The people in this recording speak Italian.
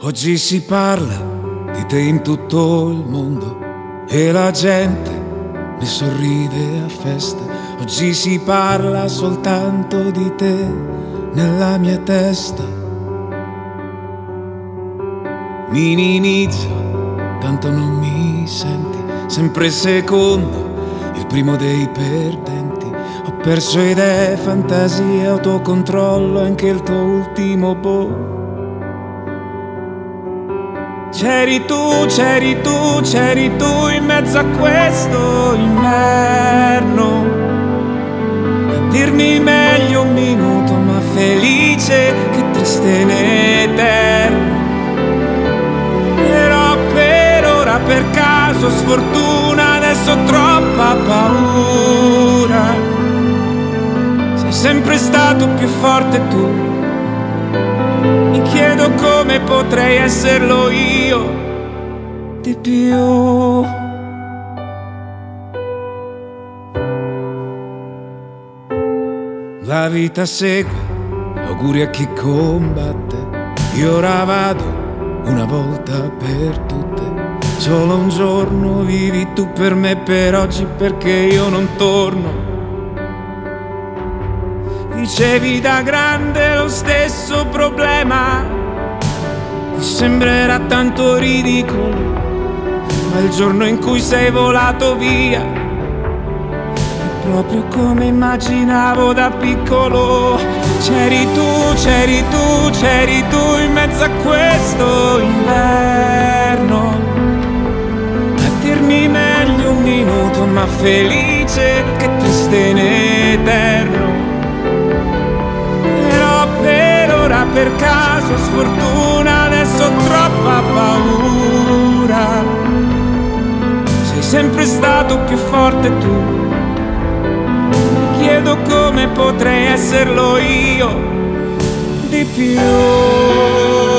Oggi si parla di te in tutto il mondo e la gente ne sorride a festa. Oggi si parla soltanto di te nella mia testa. Minimizzo, tanto non mi senti, sempre secondo, il primo dei perdenti. Ho perso idee, fantasie, autocontrollo, anche il tuo ultimo boh. C'eri tu, c'eri tu, c'eri tu in mezzo a questo inverno. A dirmi meglio un minuto, ma felice che triste in eterno. Però per ora, per caso, sfortuna, adesso troppa paura. Sei sempre stato più forte tu come potrei esserlo io di più. La vita segue, auguri a chi combatte. Io ora vado una volta per tutte. Solo un giorno vivi tu per me per oggi perché io non torno. Dicevi da grande lo stesso problema, sembrerà tanto ridicolo, ma il giorno in cui sei volato via, è proprio come immaginavo da piccolo. C'eri tu, c'eri tu, c'eri tu in mezzo a questo inverno, a dirmi meglio un minuto, ma felice che triste in eterno per caso sfortuna, sempre stato più forte tu. Mi chiedo come potrei esserlo io di più.